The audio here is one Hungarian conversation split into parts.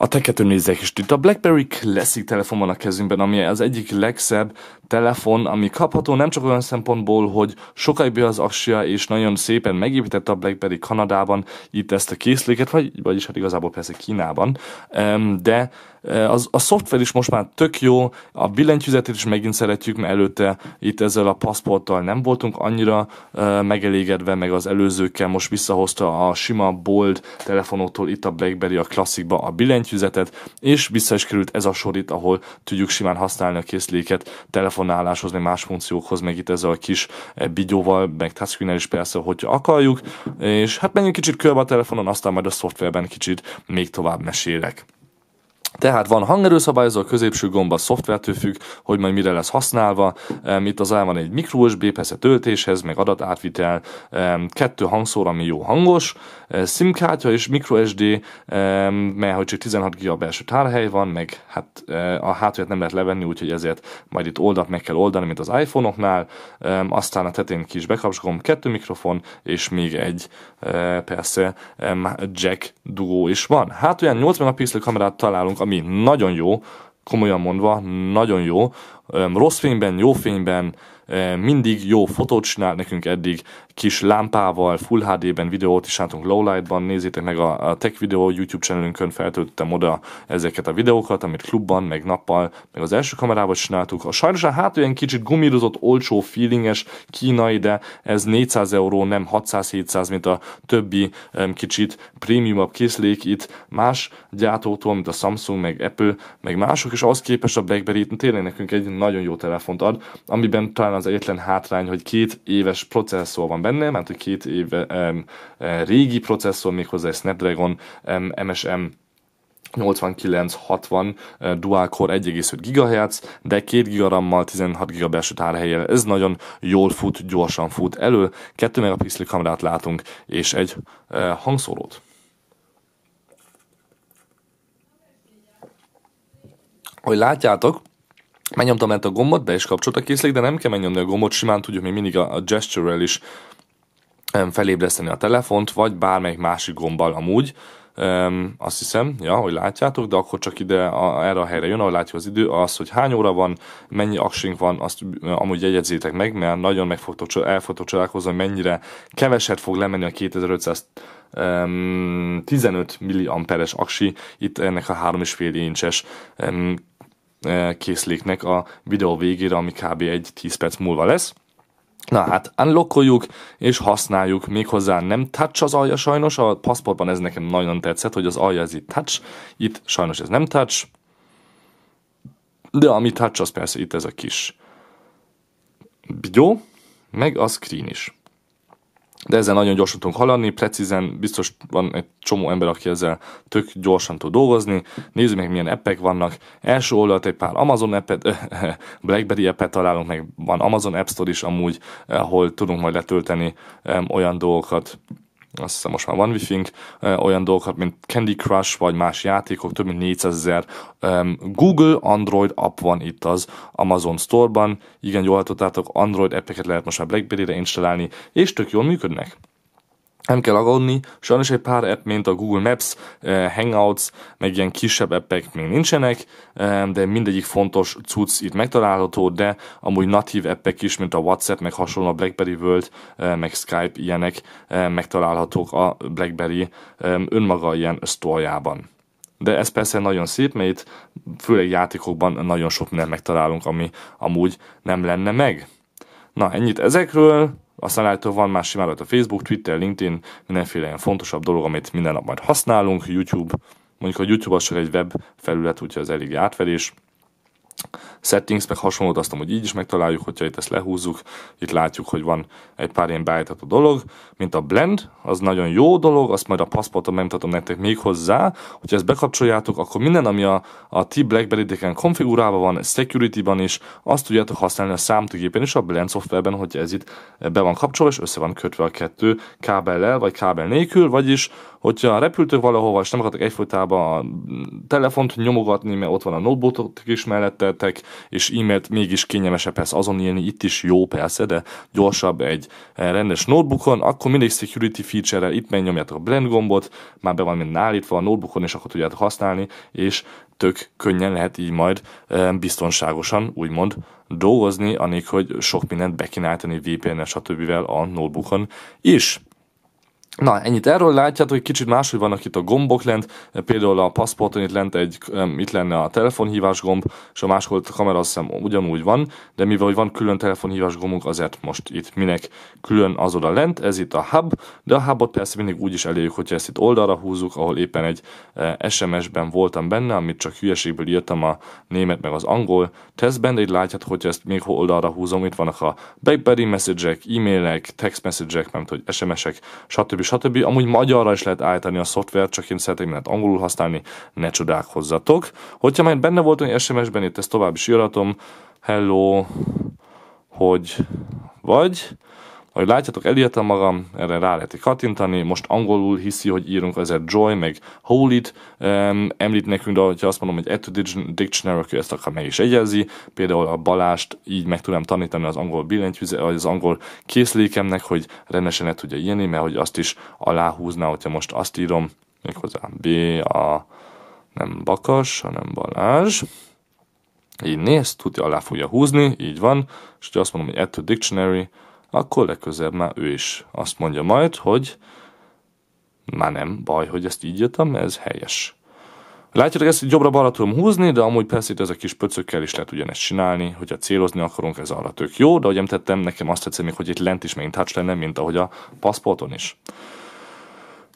A teket nézzek is. Itt a BlackBerry Classic telefon van a kezünkben, ami az egyik legszebb telefon, ami kapható nem csak olyan szempontból, hogy sokáig az aksia, és nagyon szépen megépítette a BlackBerry Kanadában itt ezt a készléket, vagy, vagyis hát igazából persze Kínában, de az, a szoftver is most már tök jó, a billentyűzetet is megint szeretjük, mert előtte itt ezzel a paszporttal nem voltunk annyira uh, megelégedve, meg az előzőkkel most visszahozta a sima bold telefonoktól itt a BlackBerry a klasszikba a billentyűzetet, és vissza is került ez a sor itt, ahol tudjuk simán használni a készléket telefonáláshoz, meg más funkciókhoz, meg itt ezzel a kis bigyóval, meg touchscreen is persze, hogyha akarjuk, és hát menjünk kicsit körbe a telefonon, aztán majd a szoftverben kicsit még tovább mesélek. Tehát van hangerőszabályozó, a középső gomba a szoftvertől függ, hogy majd mire lesz használva. Itt az van egy micro USB, persze töltéshez, meg adatátvitel, kettő hangszór, ami jó hangos, SIM-kártya és microSD, mert hogy csak 16 GB belső tárhely van, meg hát a hátulját nem lehet levenni, úgyhogy ezért majd itt oldat meg kell oldani, mint az iPhone-oknál. Aztán a tetén kis bekapcsolom, kettő mikrofon, és még egy persze jack dugó is van. Hát olyan 8 megapixel kamerát találunk, ami nagyon jó, komolyan mondva, nagyon jó. Rossz fényben, jó fényben, mindig jó fotót csinál nekünk eddig, kis lámpával, Full HD-ben videót is látunk Lowlight-ban, nézzétek meg a, Tech Video YouTube channelünkön, feltöltöttem oda ezeket a videókat, amit klubban, meg nappal, meg az első kamerával csináltuk. A sajnos a hát olyan kicsit gumírozott, olcsó, feelinges kínai, de ez 400 euró, nem 600-700, mint a többi um, kicsit prémiumabb készlék itt más gyártótól, mint a Samsung, meg Apple, meg mások, és ahhoz képest a BlackBerry tényleg nekünk egy nagyon jó telefont ad, amiben talán az egyetlen hátrány, hogy két éves processzor van benne, mert hogy két éve um, régi processzor, méghozzá egy Snapdragon um, MSM 8960 uh, dual core 1,5 GHz, de 2 GB RAM-mal 16 GB belső tárhelyel. Ez nagyon jól fut, gyorsan fut elő. 2 megapixel kamerát látunk, és egy uh, hangszórót. Hogy látjátok, megnyomtam a gombot, be is kapcsolt a készlék, de nem kell megnyomni a gombot, simán tudjuk még mindig a, a gesture-rel is felébreszteni a telefont, vagy bármelyik másik gombbal amúgy. Um, azt hiszem, ja, hogy látjátok, de akkor csak ide a, erre a helyre jön, ahol látjuk az idő, az, hogy hány óra van, mennyi aksink van, azt amúgy jegyezzétek meg, mert nagyon meg fogtok, el fogtok csodálkozni, mennyire keveset fog lemenni a 2500 um, 15 milliamperes aksi, itt ennek a 3,5 incses um, készléknek a videó végére, ami kb. egy 10 perc múlva lesz. Na hát, unlockoljuk és használjuk, méghozzá nem touch az alja sajnos, a paszportban ez nekem nagyon tetszett, hogy az alja ez itt touch, itt sajnos ez nem touch, de ami touch az persze itt ez a kis bigyó, meg a screen is de ezzel nagyon gyorsan tudunk haladni, precízen, biztos van egy csomó ember, aki ezzel tök gyorsan tud dolgozni. Nézzük meg, milyen appek vannak. Első oldalt egy pár Amazon appet, Blackberry appet találunk, meg van Amazon App Store is amúgy, ahol tudunk majd letölteni olyan dolgokat, azt hiszem most már van wi olyan dolgokat, mint Candy Crush, vagy más játékok, több mint 400 ezer Google Android app van itt az Amazon Store-ban, igen, jól hallottátok, Android appeket lehet most már Blackberry-re installálni, és tök jól működnek nem kell aggódni, sajnos egy pár app, mint a Google Maps, eh, Hangouts, meg ilyen kisebb appek még nincsenek, eh, de mindegyik fontos cucc itt megtalálható, de amúgy natív appek is, mint a WhatsApp, meg hasonló a BlackBerry World, eh, meg Skype, ilyenek megtalálhatók a BlackBerry önmaga ilyen sztorjában. De ez persze nagyon szép, mert itt főleg játékokban nagyon sok mindent megtalálunk, ami amúgy nem lenne meg. Na, ennyit ezekről, aztán látható van más simán a Facebook, Twitter, LinkedIn, mindenféle ilyen fontosabb dolog, amit minden nap majd használunk, YouTube, mondjuk a YouTube az csak egy web felület, úgyhogy az elég átverés settings, meg hasonlót azt hogy így is megtaláljuk, hogyha itt ezt lehúzzuk, itt látjuk, hogy van egy pár ilyen beállítható dolog, mint a blend, az nagyon jó dolog, azt majd a passporton megmutatom nektek még hozzá, hogyha ezt bekapcsoljátok, akkor minden, ami a, a T-Blackberry-deken konfigurálva van, security-ban is, azt tudjátok használni a számítógépen is, a blend szoftverben, hogy ez itt be van kapcsolva, és össze van kötve a kettő kábellel, vagy kábel nélkül, vagyis hogyha repültök valahova, és nem akartok egyfolytában a telefont nyomogatni, mert ott van a notebook is mellette, betöltetek, és e-mailt mégis kényelmesebb persze azon írni, itt is jó persze, de gyorsabb egy eh, rendes notebookon, akkor mindig security feature-rel itt megnyomjátok a blend gombot, már be van minden állítva a notebookon, és akkor tudjátok használni, és tök könnyen lehet így majd eh, biztonságosan, úgymond dolgozni, anélkül, hogy sok mindent be VPN-el, stb. a notebookon is. Na, ennyit erről. Látjátok, hogy kicsit máshogy vannak itt a gombok lent, például a passporton itt lent egy, itt lenne a telefonhívás gomb, és a máshol a kamera azt hiszem ugyanúgy van, de mivel hogy van külön telefonhívás gombunk, azért most itt minek külön az oda lent, ez itt a hub, de a hubot persze mindig úgy is elérjük, hogyha ezt itt oldalra húzzuk, ahol éppen egy SMS-ben voltam benne, amit csak hülyeségből írtam a német meg az angol tesztben, de itt látjátok, hogyha ezt még oldalra húzom, itt vannak a BlackBerry message-ek, e-mailek, text message-ek, nem tudom, SMS-ek, stb stb. Amúgy magyarra is lehet állítani a szoftvert, csak én szeretném lehet angolul használni, ne csodálkozzatok. Hogyha már benne voltunk SMS-ben, itt ezt tovább is iratom, hello, hogy vagy, ahogy látjátok, elírtam magam, erre rá lehet kattintani, most angolul hiszi, hogy írunk ezért Joy, meg Holy-t. Um, említ nekünk, de ha azt mondom, hogy Add to Dictionary, akkor ezt akár meg is egyezi, például a Balást így meg tudom tanítani az angol billentyűze, vagy az angol készlékemnek, hogy rendesen le tudja írni, mert hogy azt is aláhúzná, hogyha most azt írom, méghozzá B, A, nem Bakas, hanem Balázs, így néz, tudja, alá fogja húzni, így van, és azt mondom, hogy Add to Dictionary, akkor legközelebb már ő is azt mondja majd, hogy már nem baj, hogy ezt így jöttem, mert ez helyes. Látjátok, ezt jobbra-balra tudom húzni, de amúgy persze itt ez a kis pöcökkel is lehet ugyanezt csinálni, hogyha célozni akarunk, ez arra tök jó, de ahogy említettem, nekem azt tetszett még, hogy itt lent is megint touch lenne, mint ahogy a paszporton is.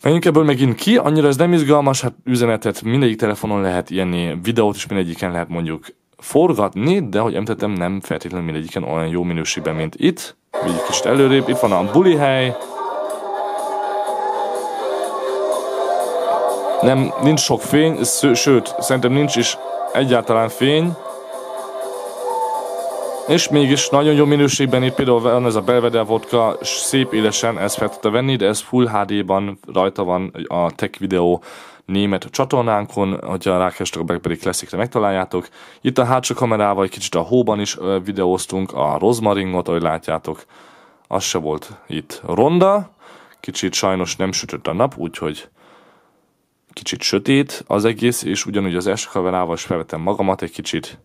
Menjünk ebből megint ki, annyira ez nem izgalmas, hát üzenetet mindegyik telefonon lehet írni, videót is mindegyiken lehet mondjuk forgatni, de hogy említettem, nem feltétlenül mindegyiken olyan jó minőségben, mint itt. Egy kicsit előrébb, itt van a buli hely. Nem, nincs sok fény, sőt, szerintem nincs is egyáltalán fény. És mégis nagyon jó minőségben itt például van ez a Belvedere vodka, szép élesen ezt fel tudta venni, de ez Full HD-ban rajta van a tech videó német csatornánkon, hogyha rákerestek a Blackberry Classic-re megtaláljátok. Itt a hátsó kamerával egy kicsit a hóban is videóztunk, a rozmaringot, ahogy látjátok, az se volt itt ronda, kicsit sajnos nem sütött a nap, úgyhogy kicsit sötét az egész, és ugyanúgy az első kamerával is felvettem magamat egy kicsit,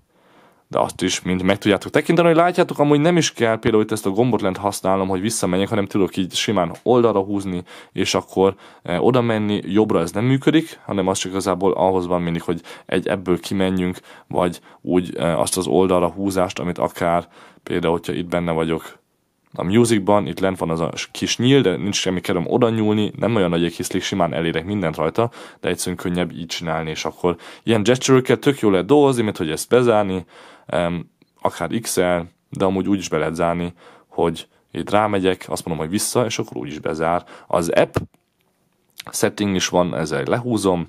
de azt is mind meg tudjátok tekinteni, hogy látjátok, amúgy nem is kell például itt ezt a gombot lent használnom, hogy visszamenjek, hanem tudok így simán oldalra húzni, és akkor e, oda menni, jobbra ez nem működik, hanem az csak igazából ahhoz van mindig, hogy egy ebből kimenjünk, vagy úgy e, azt az oldalra húzást, amit akár például, hogyha itt benne vagyok, a musicban, itt lent van az a kis nyíl, de nincs semmi kerem oda nyúlni, nem olyan nagy hiszlik, simán elérek mindent rajta, de egyszerűen könnyebb így csinálni, és akkor ilyen gesture tök jól lehet dolgozni, mint hogy ezt bezárni, um, akár XL, de amúgy úgy is be lehet zárni, hogy itt rámegyek, azt mondom, hogy vissza, és akkor úgy is bezár. Az app setting is van, ezzel lehúzom,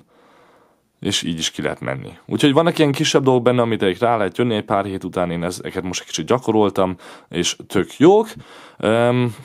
és így is ki lehet menni. Úgyhogy vannak ilyen kisebb dolgok benne, amit rá lehet jönni egy pár hét után, én ezeket most egy kicsit gyakoroltam, és tök jók. Um,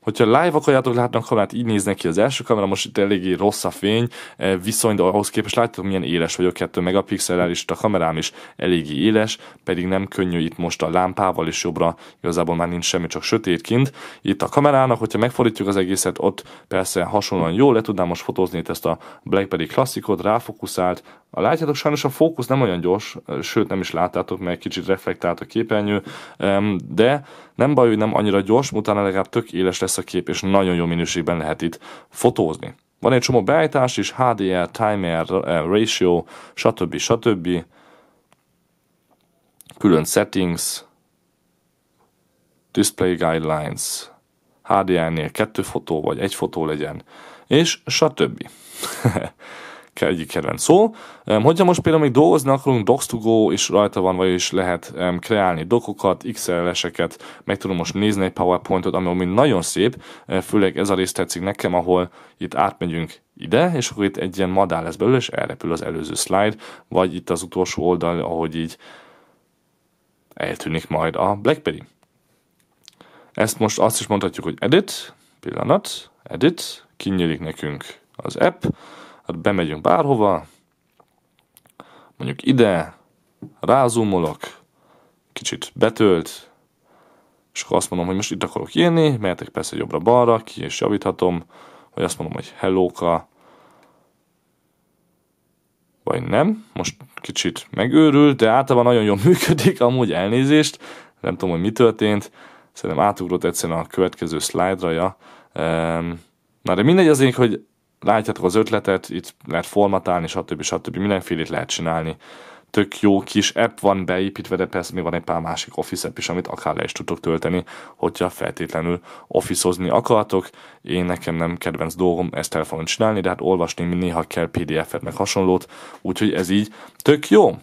Hogyha live akarjátok látni a kamerát, így néznek ki az első kamera, most itt eléggé rossz a fény, e, viszont de ahhoz képest látjátok milyen éles vagyok, 2 megapixellel, és a kamerám is eléggé éles, pedig nem könnyű itt most a lámpával is jobbra, igazából már nincs semmi, csak sötét kint. Itt a kamerának, hogyha megfordítjuk az egészet, ott persze hasonlóan jól le tudnám most fotózni itt ezt a BlackBerry klasszikot, ráfokuszált, a látjátok, sajnos a fókusz nem olyan gyors, sőt nem is láttátok, mert kicsit reflektált a képernyő, de nem baj, hogy nem annyira gyors, utána legalább tök éles lesz a kép, és nagyon jó minőségben lehet itt fotózni. Van egy csomó beállítás is, HDR, Timer, Ratio, stb. stb. Külön settings, Display Guidelines, HDR-nél kettő fotó, vagy egy fotó legyen, és stb. egyik kedvenc szó. Hogyha most például még dolgozni akarunk, Docs2Go is rajta van, vagyis lehet kreálni dokokat, XLS-eket, meg tudom most nézni egy PowerPointot, ami nagyon szép, főleg ez a rész tetszik nekem, ahol itt átmegyünk ide, és akkor itt egy ilyen madár lesz belőle, és elrepül az előző slide, vagy itt az utolsó oldal, ahogy így eltűnik majd a BlackBerry. Ezt most azt is mondhatjuk, hogy edit, pillanat, edit, kinyílik nekünk az app, hát bemegyünk bárhova, mondjuk ide, rázumolok, kicsit betölt, és akkor azt mondom, hogy most itt akarok írni, mehetek persze jobbra-balra, ki és javíthatom, vagy azt mondom, hogy hellóka, vagy nem. Most kicsit megőrült, de általában nagyon jól működik, amúgy elnézést. Nem tudom, hogy mi történt. Szerintem átugrott egyszerűen a következő szlájdra, ja. Na de mindegy az én, hogy látjátok az ötletet, itt lehet formatálni, stb. stb. Mindenfélét lehet csinálni tök jó kis app van beépítve, de persze még van egy pár másik Office app is, amit akár le is tudtok tölteni, hogyha feltétlenül officeozni akartok. Én nekem nem kedvenc dolgom ezt telefonon csinálni, de hát olvasni néha kell PDF-et, meg hasonlót, úgyhogy ez így tök jó.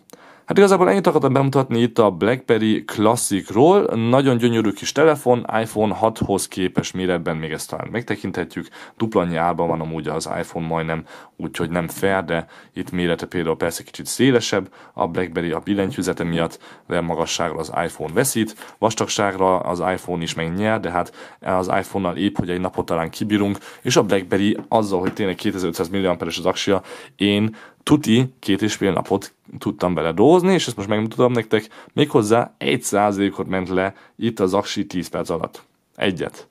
Hát igazából ennyit akartam bemutatni itt a BlackBerry Classicról. Nagyon gyönyörű kis telefon, iPhone 6-hoz képes méretben még ezt talán megtekinthetjük. Dupla annyi árban van amúgy az iPhone majdnem, úgyhogy nem fair, de itt mérete például persze kicsit szélesebb, a BlackBerry a billentyűzete miatt, de magasságra az iPhone veszít, vastagságra az iPhone is megnyer, de hát az iPhone-nal épp, hogy egy napot talán kibírunk, és a BlackBerry azzal, hogy tényleg 2500 mAh-es az aksia, én tuti két és fél napot tudtam bele dolgozni, és ezt most megmutatom nektek, méghozzá egy százalékot ment le itt az aksi 10 perc alatt. Egyet.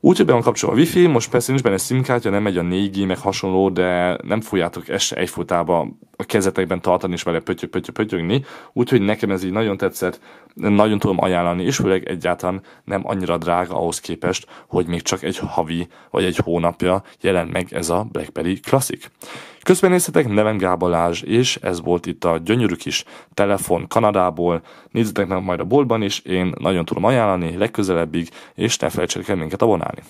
Úgy, hogy be van kapcsolva a wifi, most persze nincs benne SIM-kártya, nem megy a 4G, meg hasonló, de nem fogjátok ezt egyfolytában a kezetekben tartani és vele pötyög, pötyög, pötyögni. Úgyhogy nekem ez így nagyon tetszett, nagyon tudom ajánlani, és főleg egyáltalán nem annyira drága ahhoz képest, hogy még csak egy havi vagy egy hónapja jelent meg ez a BlackBerry Classic. Közben nézhetek, nevem Gábalázs, és ez volt itt a gyönyörű kis telefon Kanadából. Nézzetek meg majd a boltban is, én nagyon tudom ajánlani legközelebbig, és ne felejtsetek el minket abonálni.